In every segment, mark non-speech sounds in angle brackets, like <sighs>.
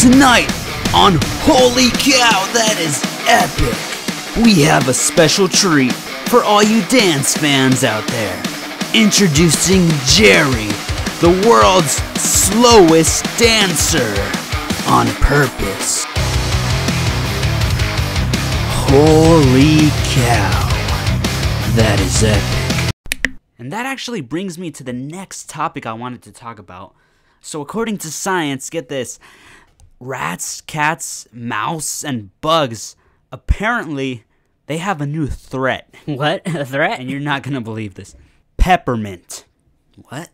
Tonight on Holy Cow, that is epic! We have a special treat for all you dance fans out there. Introducing Jerry, the world's slowest dancer, on purpose. Holy cow, that is epic. And that actually brings me to the next topic I wanted to talk about. So, according to science, get this rats, cats, mouse, and bugs apparently they have a new threat. <laughs> What? A threat? And you're not gonna believe this. Peppermint. What?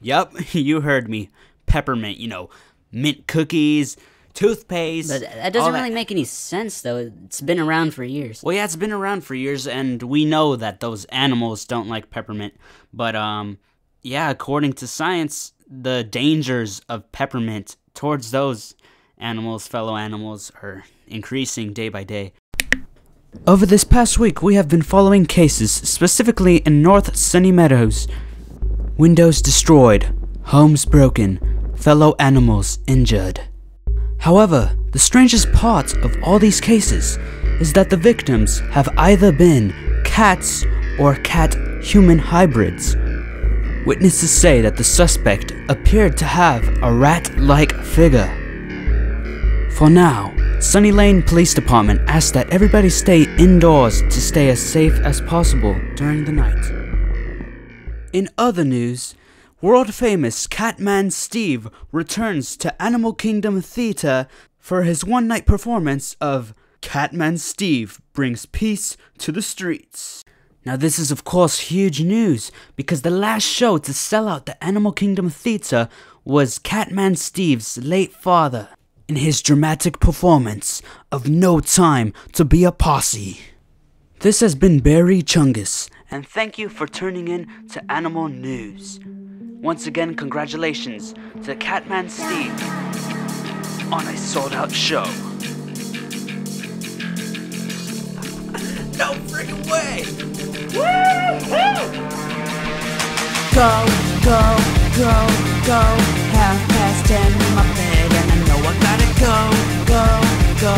Yup, <laughs> you heard me. Peppermint, you know, mint cookies, toothpaste. But that doesn't really make any sense, though. It's been around for years. Well, yeah, it's been around for years, and we know that those animals don't like peppermint. But, um, yeah, according to science, the dangers of peppermint towards those animals, fellow animals, are increasing day by day. Over this past week, we have been following cases, specifically in North Sunny Meadows. Windows destroyed, homes broken, fellow animals injured. However, the strangest part of all these cases is that the victims have either been cats or cat human hybrids. Witnesses say that the suspect appeared to have a rat like figure. For now, Sunny Lane Police Department asks that everybody stay indoors to stay as safe as possible during the night. In other news, world famous Catman Steve returns to Animal Kingdom Theater for his one night performance of Catman Steve Brings Peace to the Streets. Now, this is of course huge news because the last show to sell out the Animal Kingdom Theater was Catman Steve's late father in his dramatic performance of No Time to Be a Posse. This has been Barry Chungus, and thank you for tuning in to Animal News. Once again, congratulations to Catman Steve on a sold out show. No freaking way! Go, go, go, go. Half past ten in my bed, and I know I gotta go, go, go,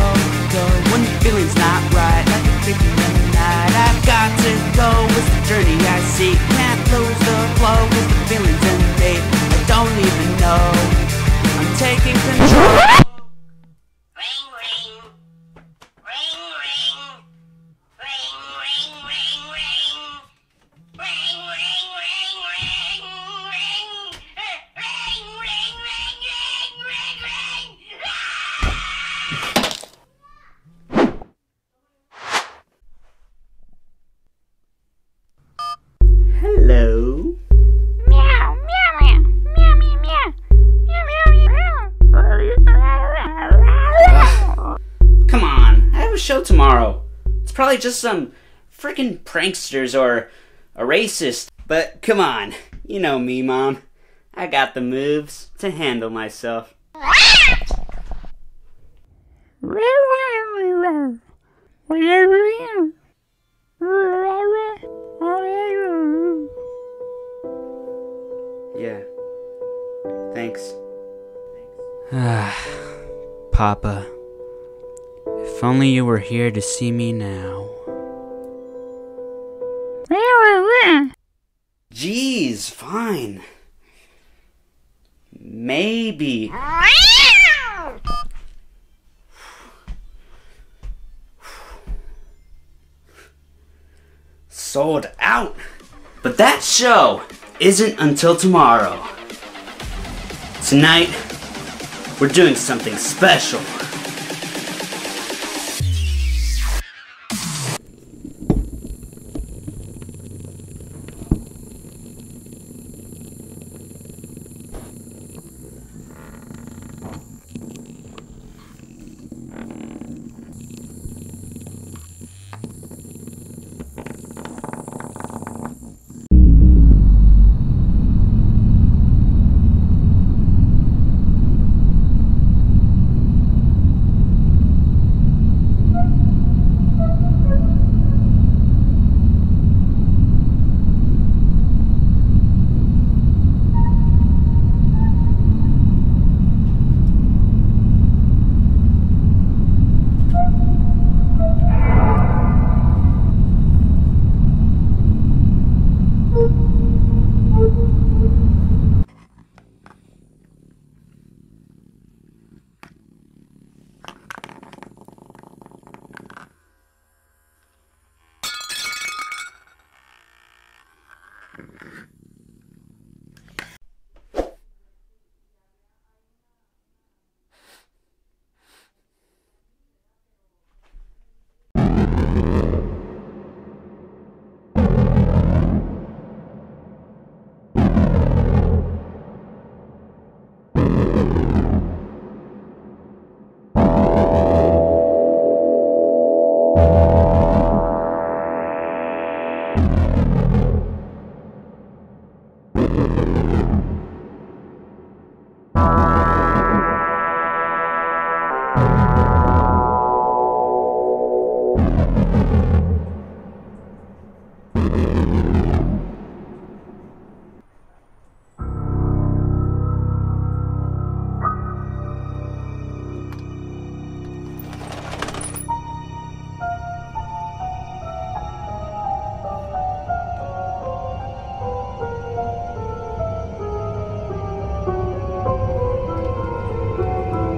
go. When the feeling's not right, like a creep in the night, I've got to go. It's the journey I seek. Can't lose the flow, cause the feeling's in. I don't even know. I'm taking control. Probably just some freaking pranksters or a racist. But come on, you know me, Mom. I got the moves to handle myself. Yeah. Thanks. <sighs> Papa. If only you were here to see me now. Jeez, fine. Maybe. Sold out. But that show isn't until tomorrow. Tonight, we're doing something special.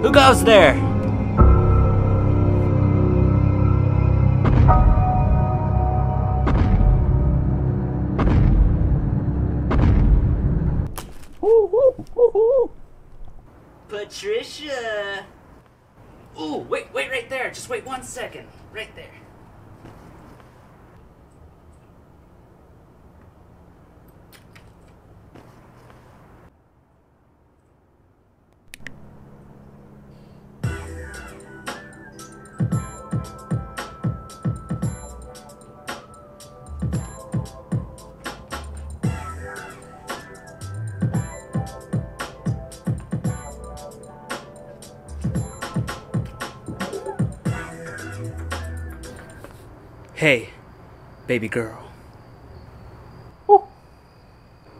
Who goes there? Baby girl.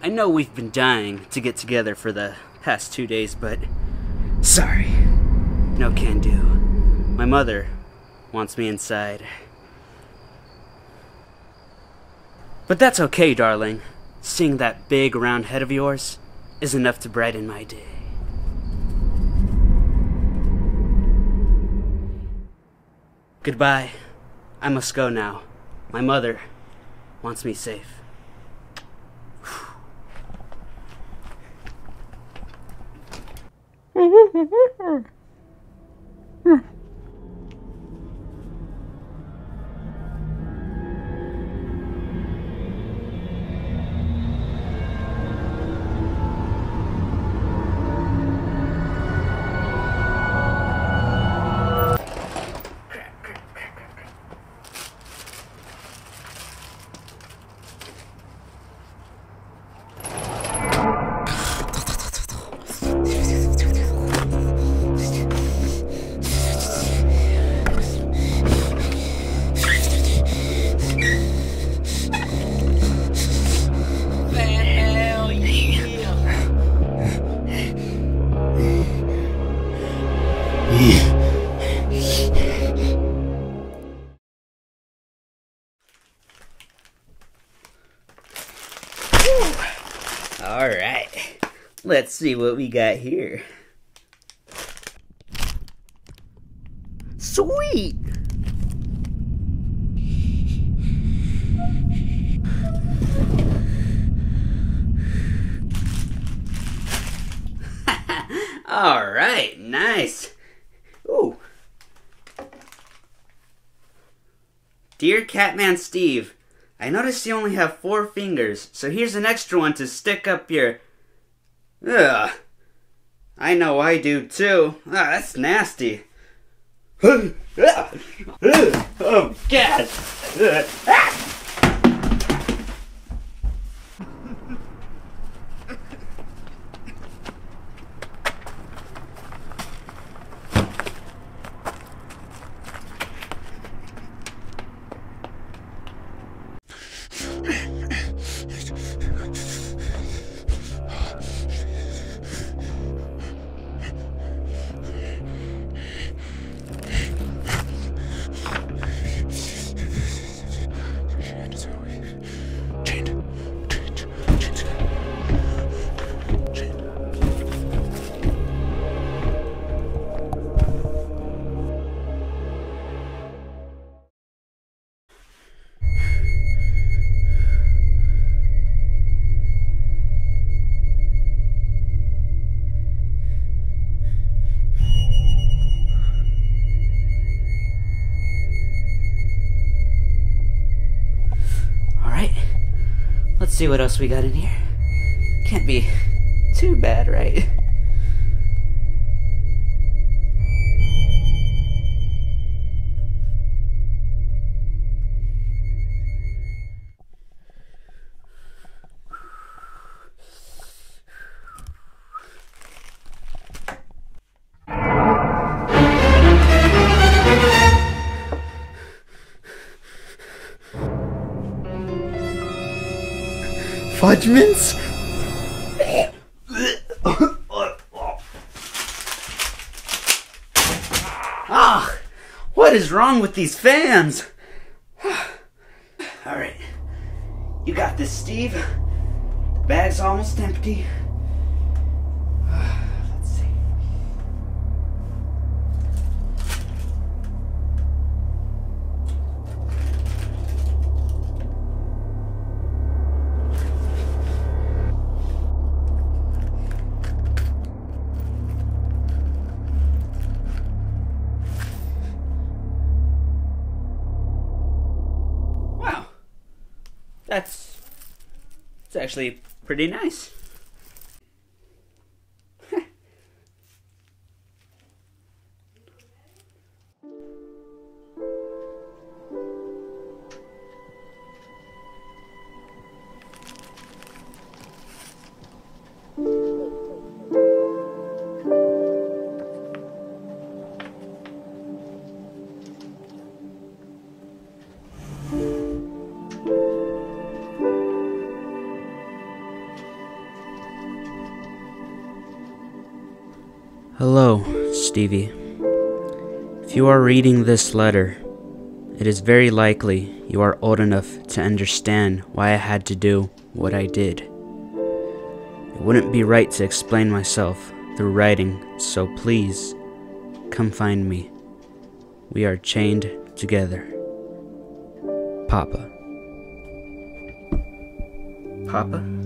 I know we've been dying to get together for the past two days, but sorry. No can do. My mother wants me inside. But that's okay, darling. Seeing that big round head of yours is enough to brighten my day. Goodbye. I must go now. My mother wants me safe. <laughs> Let's see what we got here. Sweet. <laughs> All right, nice. Ooh. Dear Catman Steve, I noticed you only have four fingers, so here's an extra one to stick up your. Ugh. I know I do too. Ah, that's nasty. <laughs> <laughs> oh, God. <laughs> see what else we got in here. Can't be too bad, right? Fudge mints? Ah, what is wrong with these fans? All right, you got this, Steve. The bag's almost empty. Actually pretty nice. Hello, Stevie. If you are reading this letter, it is very likely you are old enough to understand why I had to do what I did. It wouldn't be right to explain myself through writing, so please come find me. We are chained together. Papa. Papa?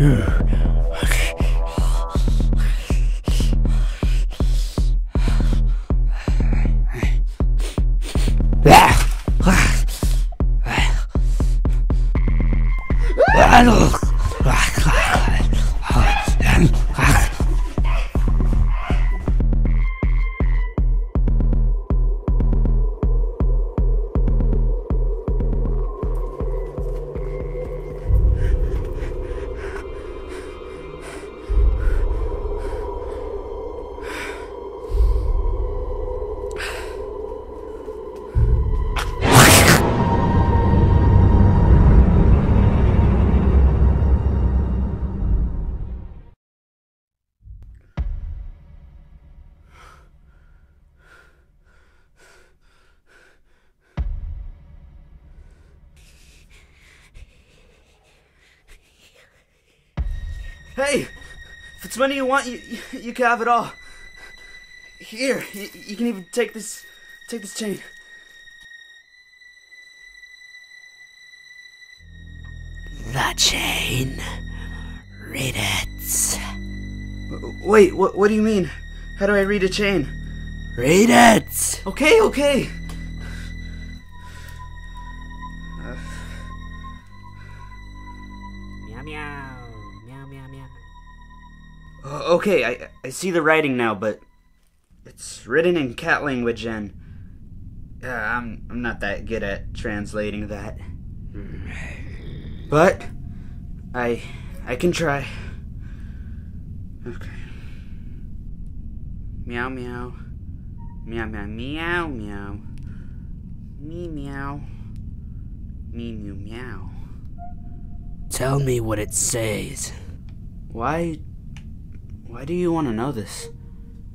Yeah. Hey, if it's money you want, you you, you can have it all. Here, you, you can even take this take this chain. The chain. Read it. Wait, what what do you mean? How do I read a chain? Read it. Okay, okay. Okay, I I see the writing now, but it's written in cat language and uh, I'm I'm not that good at translating that. But I I can try. Okay. Meow meow. Meow meow meow meow. Me meow. Me meow meow. Tell me what it says. Why why do you want to know this?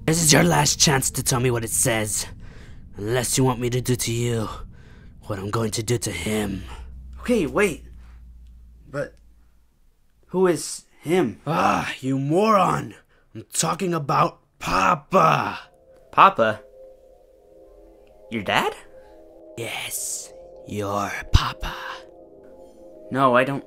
This is your last chance to tell me what it says. Unless you want me to do to you what I'm going to do to him. Okay, wait. But who is him? Ah, you moron! I'm talking about Papa! Papa. Your dad? Yes, your Papa. No, I don't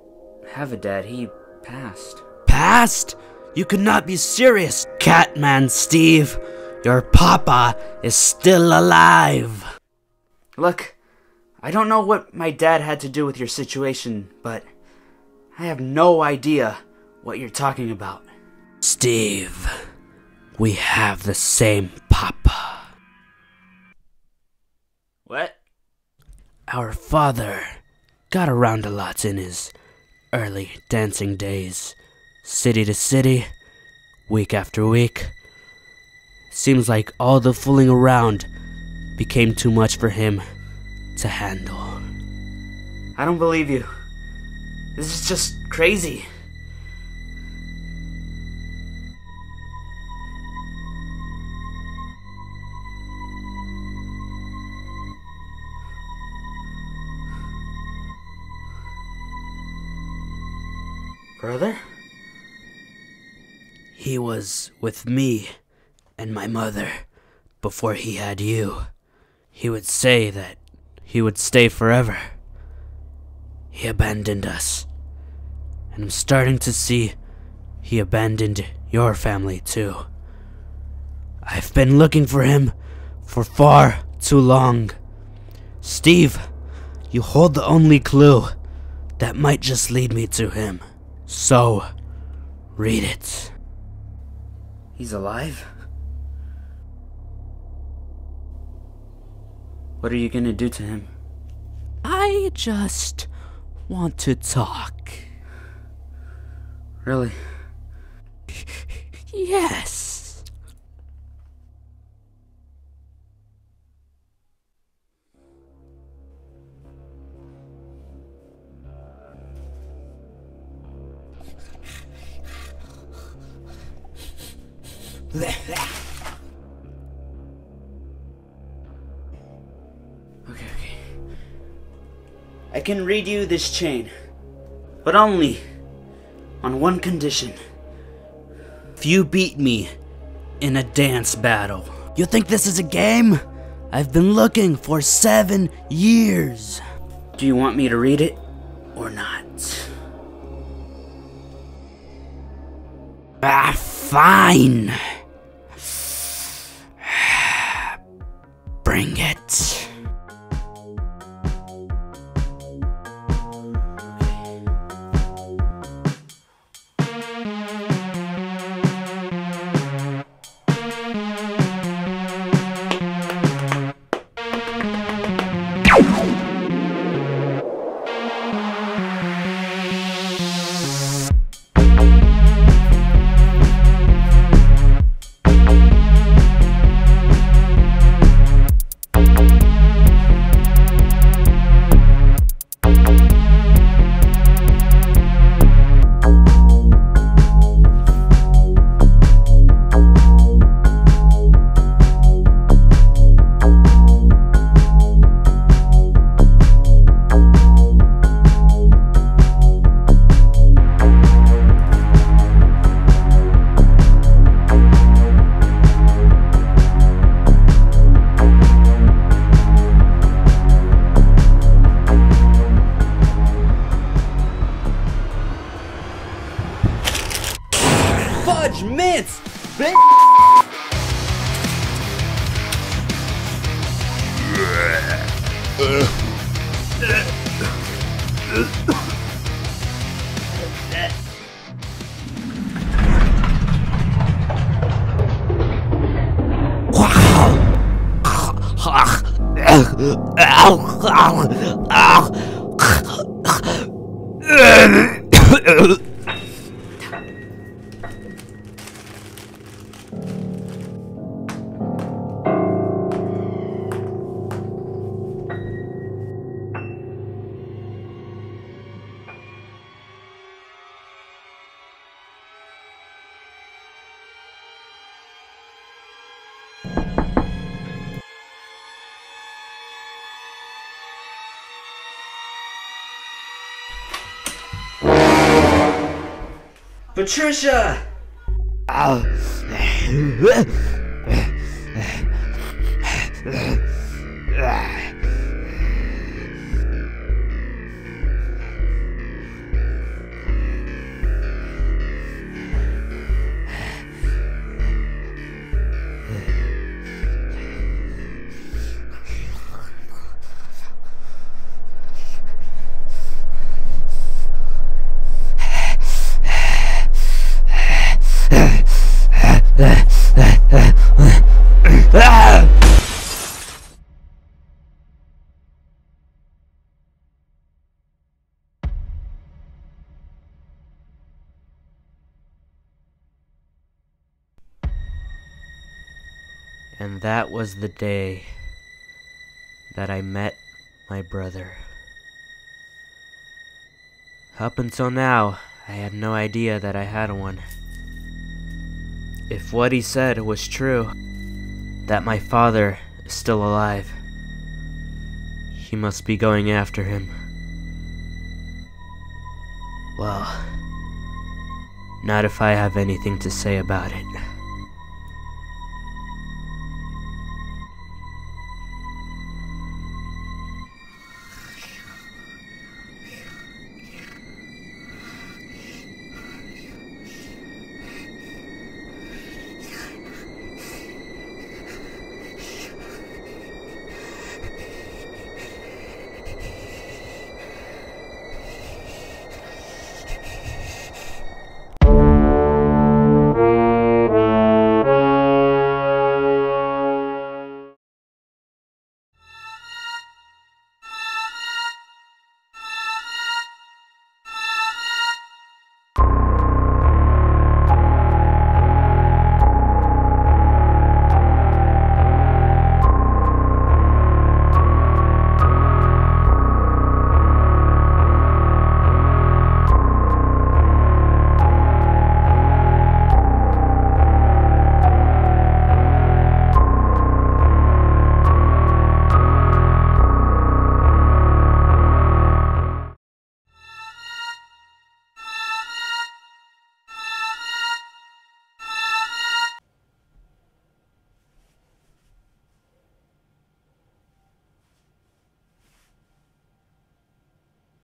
have a dad. He passed. Past? You could not be serious, Catman Steve. Your Papa is still alive. Look, I don't know what my dad had to do with your situation, but I have no idea what you're talking about. Steve, we have the same Papa. What? Our father got around a lot in his early dancing days. City to city, week after week. Seems like all the fooling around became too much for him to handle. I don't believe you. This is just crazy. Brother? He was with me and my mother before he had you. He would say that he would stay forever. He abandoned us. And I'm starting to see he abandoned your family too. I've been looking for him for far too long. Steve, you hold the only clue that might just lead me to him. So, read it. He's alive? What are you gonna do to him? I just want to talk. Really? Yes. <laughs> Okay, okay. I can read you this chain, but only on one condition. If you beat me in a dance battle, you think this is a game? I've been looking for seven years. Do you want me to read it or not? Ah, fine. Fudge mints! <laughs> Patricia! Uh, and <laughs> that was the day that I met my brother. Up until now, I had no idea that I had one. If what he said was true, that my father is still alive, he must be going after him. Well, not if I have anything to say about it.